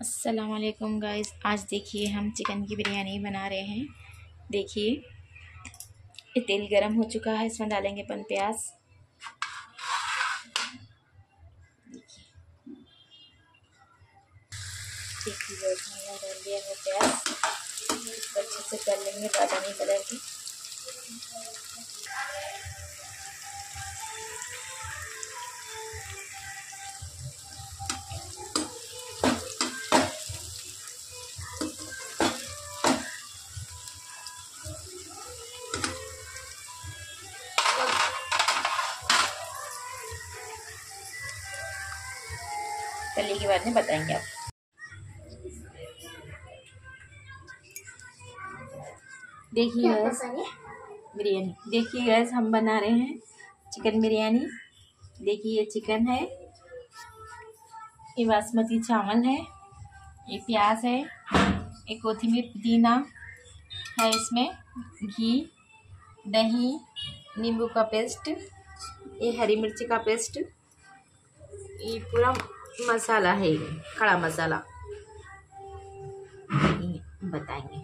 अस्सलाम वालेकुम गाइस आज देखिए हम चिकन की बिरयानी बना रहे हैं। देखिए, ये तेल गरम हो चुका है, इसमें डालेंगे पन प्याज। देखिए डाल दिया है प्याज। अच्छे से कर लेंगे बादामी कलर की तली के बाद में बताएँगे आप। देखिए बिरयानी। देखिए गैस हम बना रहे हैं चिकन बिरयानी। देखिए ये चिकन है ये बासमती चावल है ये प्याज है ये कोथिमीर पुदीना है इसमें घी दही नींबू का पेस्ट ये हरी मिर्ची का पेस्ट ये पूरा मसाला है खड़ा मसाला। बताएँगे।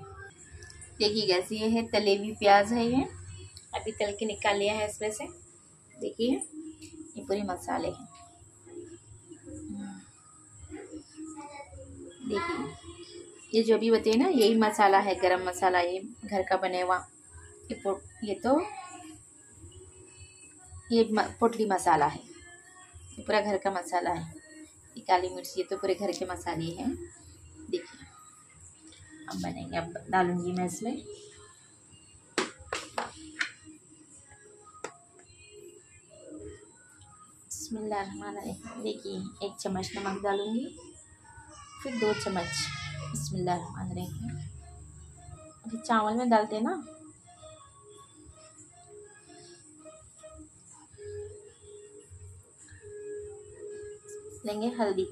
देखिए गैस ये है तले हुई प्याज है ये। अभी तल के निकाल लिया है इसमें से। देखिए, ये पूरे मसाले हैं। देखिए, ये जो भी बताइए ना, यही मसाला है, गरम मसाला, ये घर का बने हुआ। ये ये तो ये पोटली मसाला है। ये पूरा घर का मसाला है। ये काली मिर्च, ये तो पूरे घर के मसाले हैं। देखिए, अब बनेंगे, अब डालूँगी मैं इसमें। देखिए, एक चम्मच नमक डालूँगी, फिर दो चम्मच बिस्मिल्लाह अभी चावल में डालते हैं ना लेंगे हल्दी।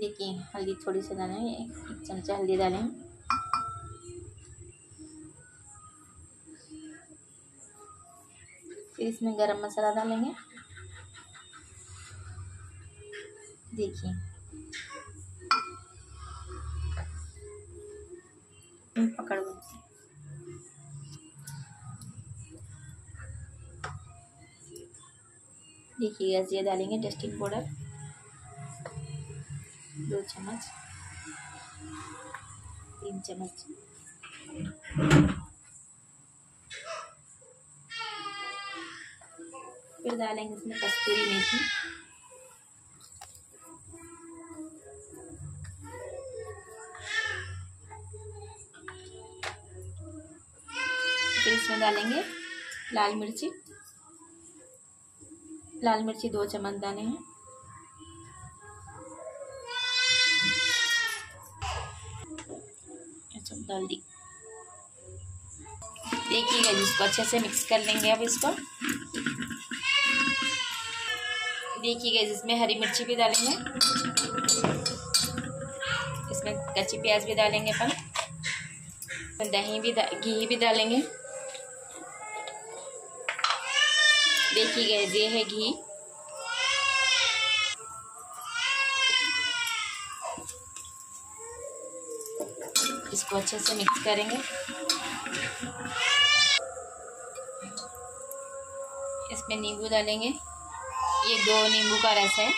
देखिए, हल्दी थोड़ी सी डालें, एक चमचा हल्दी डालें। फिर इसमें गरम मसाला डालेंगे। देखिए। पकड़ देखिए गैस ये डालेंगे टेस्टिंग पाउडर दो चम्मच। तीन चम्मच। फिर डालेंगे इसमें कस्तूरी मेथी। फिर इसमें डालेंगे लाल मिर्ची। लाल मिर्ची, दो चम्मच डाले हैं। अच्छा डाल दी। देखिएगा जिसको अच्छे से मिक्स कर लेंगे अब इसको। देखिएगा जिसमें हरी मिर्ची भी डालेंगे। इसमें कच्ची प्याज भी डालेंगे अपन। दही भी घी भी डालेंगे। देखिएगा ये है घी। इसको अच्छे से मिक्स करेंगे। इसमें नींबू डालेंगे। ये दो नींबू का रस है।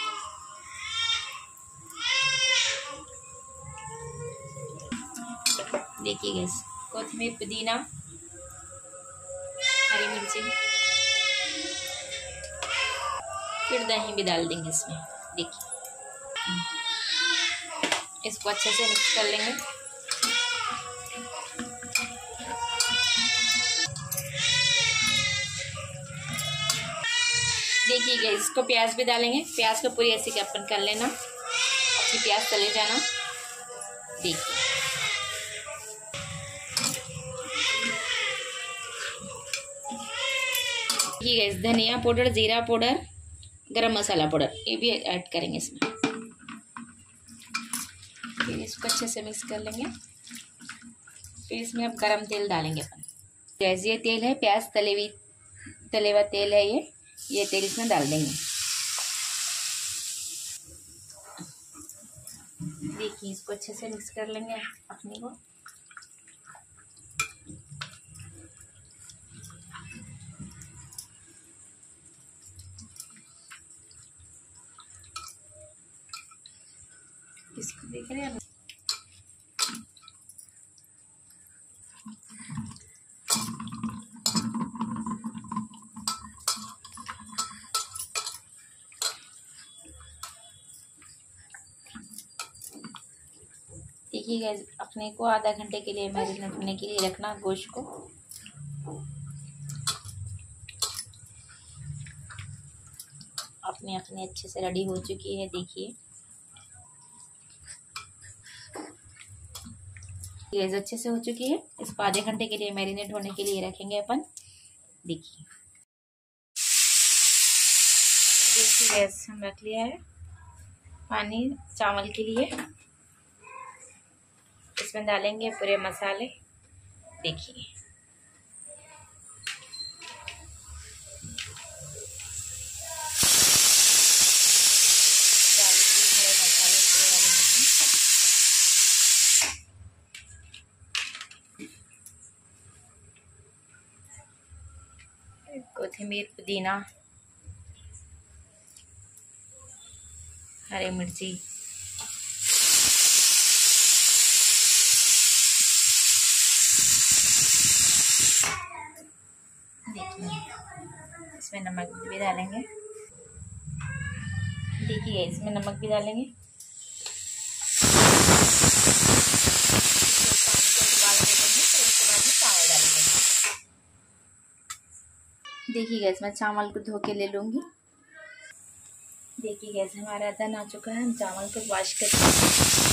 देखिए कोथिमीर पुदीना, हरी मिर्ची। फिर दही भी डाल देंगे इसमें। देखिए। इसको अच्छे से मिक्स कर लेंगे। देखिएगा इसको प्याज भी डालेंगे। प्याज को पूरी ऐसे अपन कर लेना। अच्छी प्याज तले जाना। देखिए। धनिया पाउडर, जीरा पाउडर गरम मसाला पाउडर, ये भी ऐड करेंगे इसमें। फिर इसको अच्छे से मिक्स कर लेंगे। फिर इसमें अब गरम तेल डालेंगे अपन। जैसे ये तेल है, प्याज तले हुई तले हुआ तेल है ये। ये तेल इसमें डाल देंगे। देखिए, इसको अच्छे से मिक्स कर लेंगे अपने को। देख रहे हैं देखिए अपने को आधा घंटे के लिए मैरिनेट होने के लिए रखना गोश्त को। अपने अपने अच्छे से रेडी हो चुकी है, देखिए। गैस अच्छे से हो चुकी है। इसको आधे घंटे के लिए मैरिनेट होने के लिए रखेंगे अपन। देखिए। देखिए गैस, हम रख लिया है पानी चावल के लिए। इसमें डालेंगे पूरे मसाले। देखिए। कोथिमीर पुदीना हरी मिर्ची। इसमें नमक भी डालेंगे। देखिए इसमें नमक भी डालेंगे। देखिए गैस मैं चावल को धो के ले लूँगी। देखिए गैस हमारा दन आ चुका है, हम चावल को वॉश करके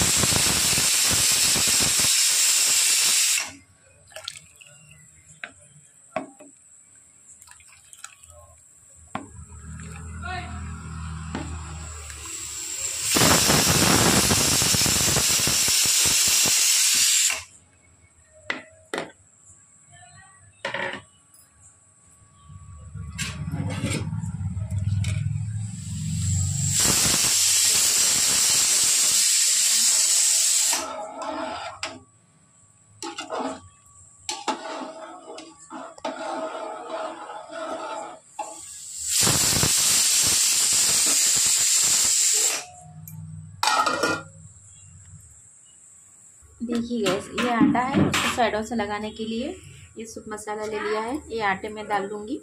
देखिए गैस, ये आटा है, उसको साइडों से लगाने के लिए ये सूप मसाला ले लिया है। ये आटे में डाल लूँगी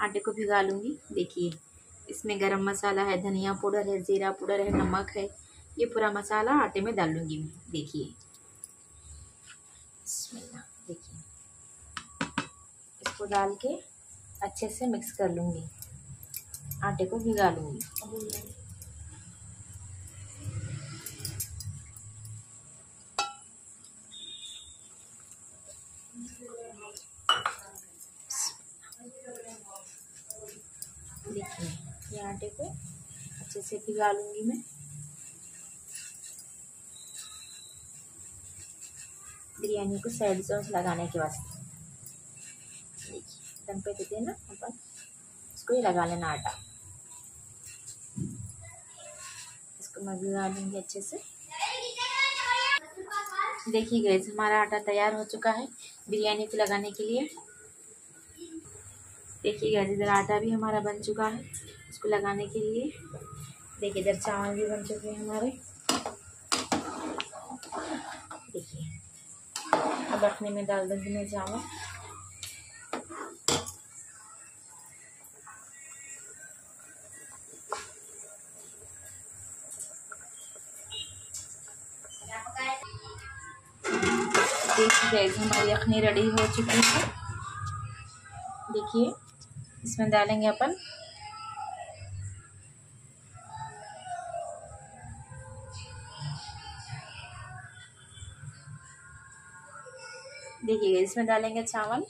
आटे को भिगा लूँगी। देखिए, इसमें गरम मसाला है, धनिया पाउडर है, ज़ीरा पाउडर है, नमक है, ये पूरा मसाला आटे में डाल लूँगी मैं। देखिए। देखिए। इसको डाल के अच्छे से मिक्स कर लूँगी। आटे को भिगा लूँगी देखिए ये आटे को अच्छे से भिगा लूँगी मैं। बिरयानी को साइड सॉस लगाने के वास्ते। देखिए, दम पे देते हैं ना अपन। इसको ही लगा लेना आटा। इसको मैं भिगा लूँगी अच्छे से। देखिए गए हमारा आटा तैयार हो चुका है बिरयानी को लगाने के लिए। देखिए गैस इधर आटा भी हमारा बन चुका है इसको लगाने के लिए। देखिए, इधर चावल भी बन चुके हैं हमारे। देखिए, अब रखने में डाल दूँगी मैं चावल। हमारी अखनी रेडी हो चुकी है। देखिए, इसमें डालेंगे अपन देखिए इसमें डालेंगे चावल।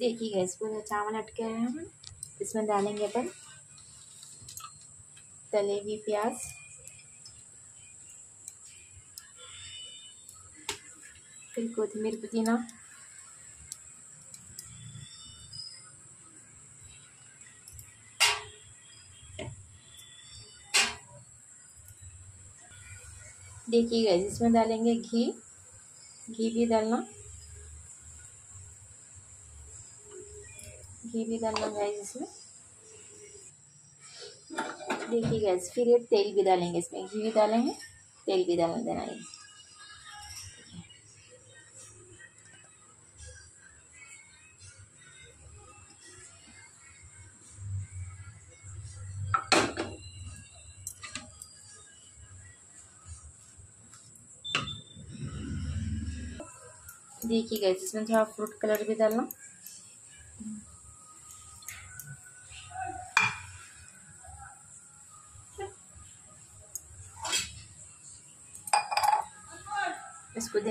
देखिए गैस पूरा चावल अटके हैं। हम इसमें डालेंगे अपन तले हुई प्याज। फिर कोथिमीर पुदीना। देखिए गैस इसमें डालेंगे घी। घी भी डालना। घी भी डालना गैस इसमें। देखिए गैस फिर ये तेल भी डालेंगे इसमें। घी भी डालेंगे, तेल भी डालना देना है देखिए गए इसमें थोड़ा फ्रूट कलर भी डालना।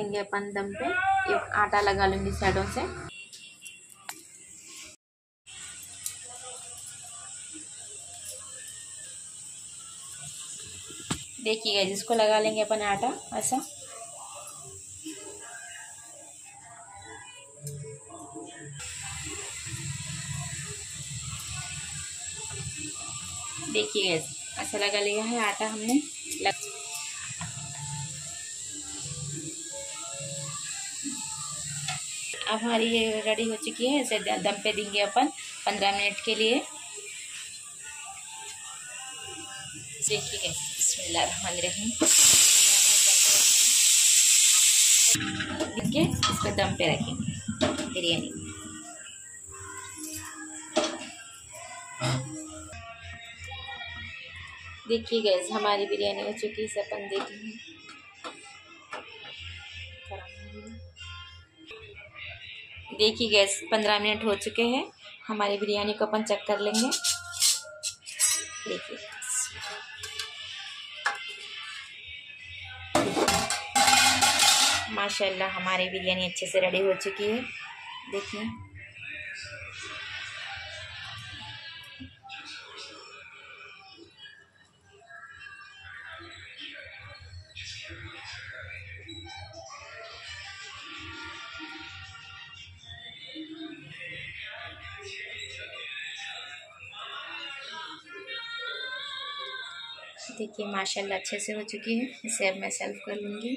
देंगे अपन दम पे। एक आटा लगा लूँगी साइडों से। देखिएगा, जिसको लगा लेंगे अपन आटा, ऐसा। देखिए ऐसा लगा लिया है आटा हमने। लग अब हमारी ये रेडी हो चुकी है, इसे दम पे देंगे अपन पंद्रह मिनट के लिए। देखिए बिस्मिल्लाहिर्रहमानिर्रहीम देखिए इसको दम पे रखेंगे। बिरयानी। देखिए गैस हमारी बिरयानी हो चुकी है अपन देखिए देखिए गैस, पंद्रह मिनट हो चुके हैं। हमारी बिरयानी को अपन चेक कर लेंगे। देखिए। माशाल्लाह, हमारी बिरयानी अच्छे से रेडी हो चुकी है। देखिए। देखिए माशाल्लाह अच्छे से हो चुकी है। इसे अब मैं सर्व कर लूँगी।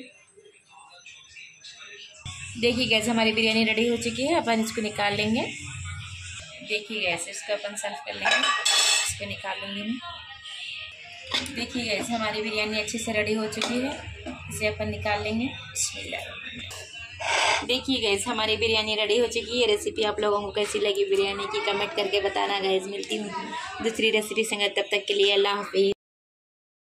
देखिए गैस हमारी बिरयानी रेडी हो चुकी है। अपन इसको निकाल लेंगे। देखिए गैस इसको अपन सर्व कर लेंगे। इसको निकाल लूँगी मैं। देखिए गैस हमारी बिरयानी अच्छे से रेडी हो चुकी है। इसे अपन निकाल लेंगे। देखिए गैस हमारी बिरयानी रेडी हो चुकी है। रेसिपी आप लोगों को कैसी लगी बिरयानी की कमेंट करके बताना गैस मिलती हूँ दूसरी रेसिपी संगत, तब तक के लिए अल्लाह हाफिज़।